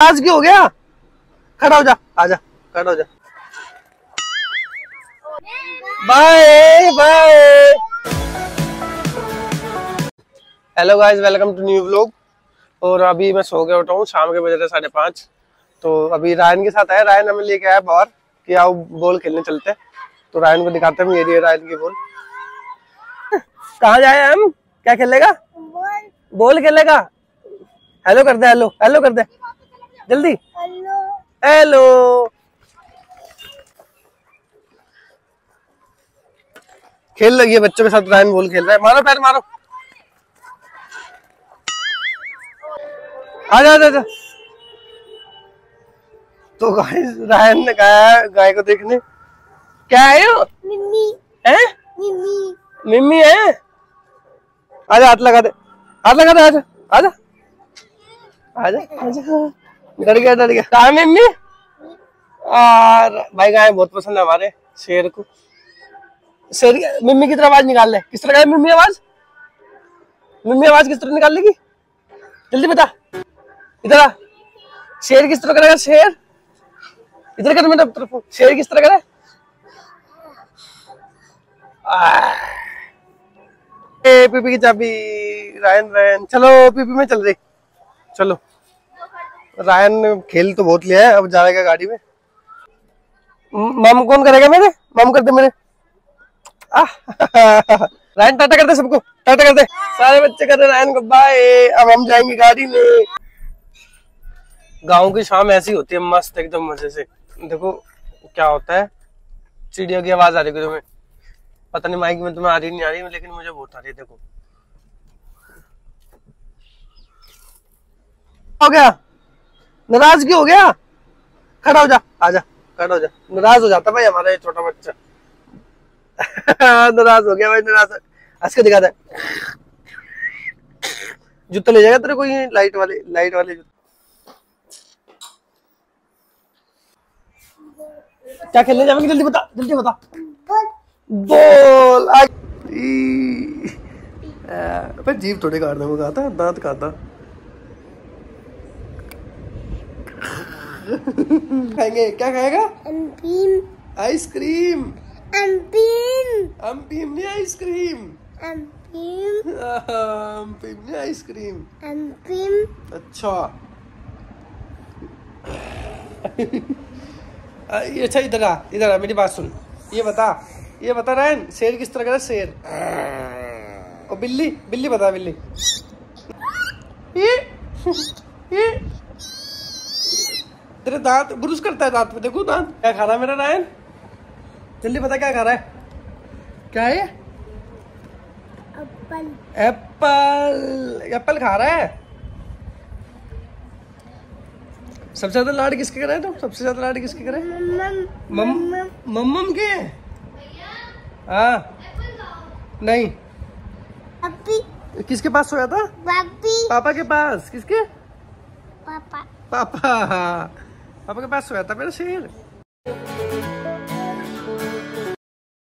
आज की हो गया? खड़ा हो जा आजा खड़ा हो जा। Bye bye hello guys welcome to new vlog और अभी मैं सो गया उठा हूँ शाम के बजे थे साढ़े पाँच। तो अभी रायन के साथ आया रायन हमें लेके आया बाहर कि आओ बॉल खेलने चलते। तो रायन को दिखाते हैं ये रायन की बॉल कहाँ जाए हम? क्या खेलेगा? बॉल खेलेगा? हेलो कर दे हेलो हेलो कर दे। जल्दी। हेलो। खेल लगी है बच्चों के साथ रायन बॉल खेल रहा है। मारो पैर मारो। आ जा तो गाय रायन ने कहा गाय को देखने। क्या है मिम्मी। है? मिम्मी। मिम्मी है? आजा हाथ लगा दे। हाथ लगा दे आजा आजा। आजा आजा। डर गया डर गया। कहा मिम्मी? और भाई गाय बहुत पसंद है हमारे शेर को। शेर मिम्मी की तरह आवाज़ निकाल ले। किस तरह का है मिम्मी आवाज़? मिम्मी आवाज़ किस तरह निकाल लेगी? जल्दी बता। इधर आ। शेर किस तरह करेगा शेर? इधर कर मेरे तरफ़। शेर किस तरह करे पीपी की चाबी। Ryan Ryan. चलो पीपी में चल रही। चलो। रायन ने खेल तो बहुत लिया है, अब जाएगा गाड़ी में? मम कौन करेगा मेरे? मम करते मेरे। रायन टाटा कर दे सबको, टाटा कर दे। सारे बच्चे कर दे रायन को बाय अब हम जाएँगे गाड़ी में। गाँव की शाम ऐसी होती है, मस्त एकदम मज़े से। देखो, क्या होता है? चिड़िया की आवाज़ आ रही है तुम्हें। पता नहीं माइक में तुम्हें आ रही नहीं आ रही, लेकिन मुझे बहुत आ रही है, देखो। हो गया। नाराज़ क्यों हो गया? खड़ा हो जा आजा खड़ा हो जा। नाराज़ हो जाता भाई हमारा ये छोटा बच्चा। नाराज़ हो गया भाई नाराज़। हंस के दिखा दे। जूते ले जाएगा तेरे को ये लाइट वाले लाइट वाले जूते। क्या खेलने जाएँगे? जल्दी बता जल्दी बता। बोल आ- आ, जीभ थोड़ी काटने को कहा था दांत खाता खाएँगे? क्या खाएगा? अम्पीम आइसक्रीम अम्पीम अम्पीम ने आइसक्रीम अम्पीम अम्पीम ने आइसक्रीम अम्पीम अच्छा। ये अच्छा इधर आ इधर आ मेरी बात सुन। ये बता ये बता रैन शेर किस तरह का शेर? और बिल्ली बिल्ली बता बिल्ली। ये ये। तेरे दांत ब्रुश करता है दांत पे देखो दांत। क्या खा रहा है मेरा रायन जल्दी बता क्या खा रहा है? क्या है एप्पल। एप्पल। एप्पल खा रहा है? सबसे ज़्यादा लाड किसके करे तुम? सबसे ज़्यादा लाड किसके करे मम्मम। मम मम्मम। के? हाँ। नहीं। किसके पास सोया था? पापा के पास। किसके? पापा। पापा। पापा के पास सोया था मेरा शेर